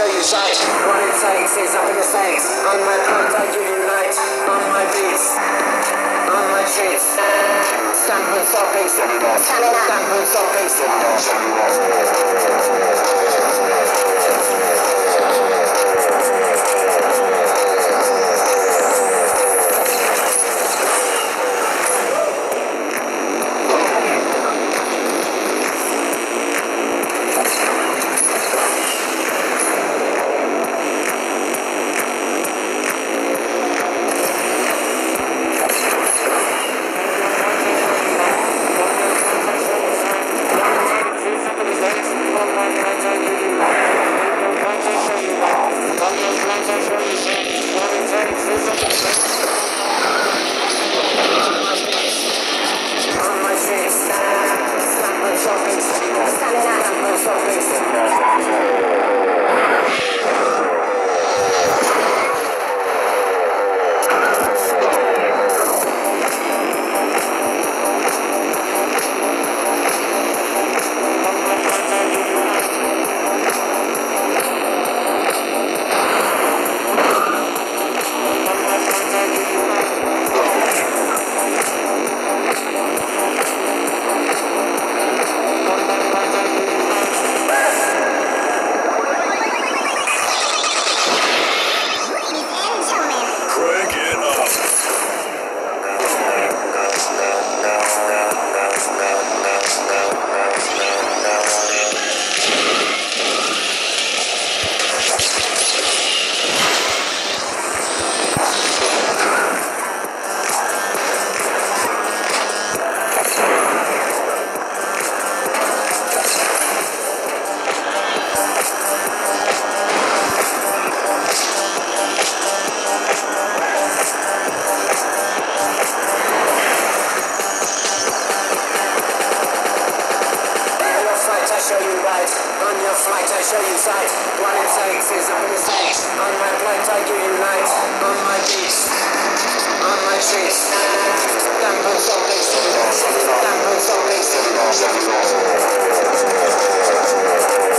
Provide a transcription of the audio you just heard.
you sight. What it takes is up in the States. On my give you light. On my beats. On my streets. Stamping, stopping, stamping, stopping, On I show you sight. It takes is States. On my plate, I give you light. On my beats. On my streets. Stamping, stopping, stamping, stopping.